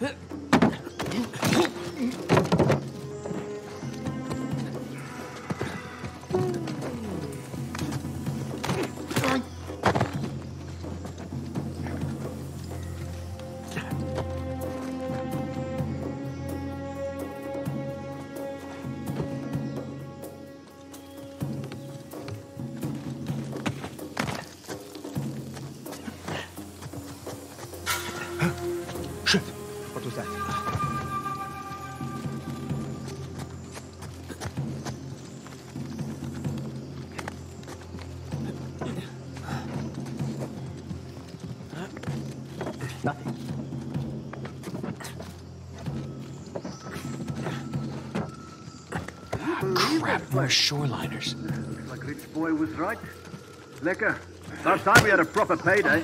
Shit! What that? Nothing. Crap, more shoreliners. Looks like Rich Boy was right. Lekker. last time we had a proper payday.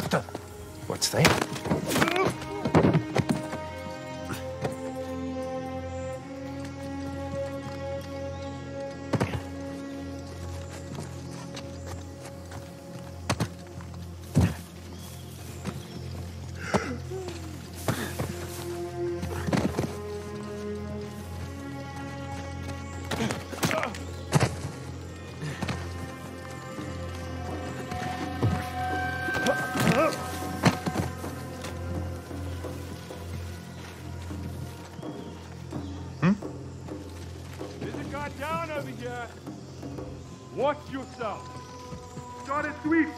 What the? What's that? Watch yourself. Got it, sweet.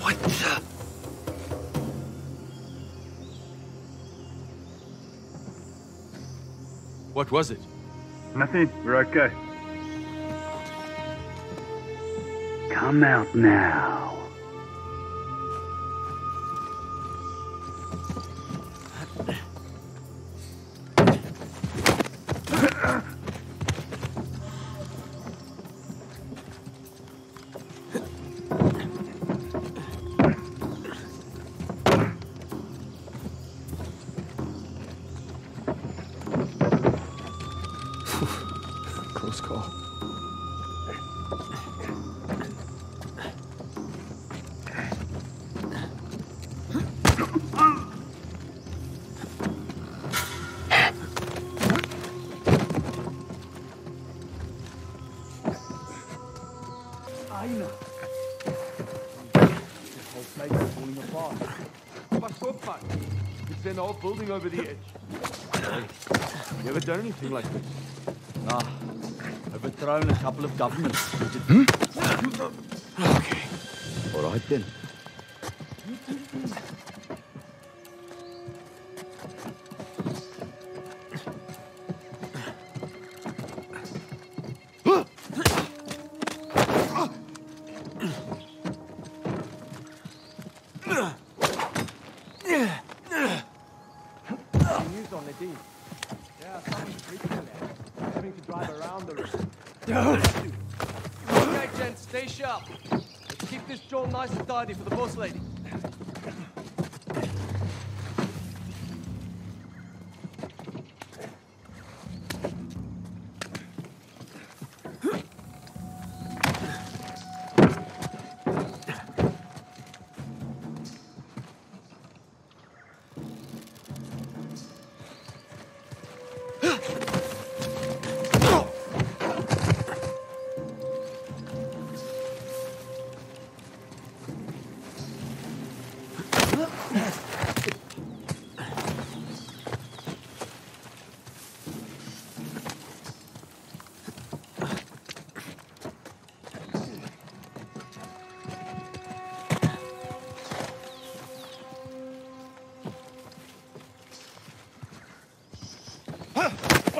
What the? What was it? Nothing. We're okay. Come out now. Close call. An old building over the edge. You ever done anything like this? Ah, overthrown a couple of governments. Hmm? Okay. All right then. News on the. Okay, gents, stay sharp. Let's keep this joint nice and tidy for the boss lady.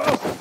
Sam.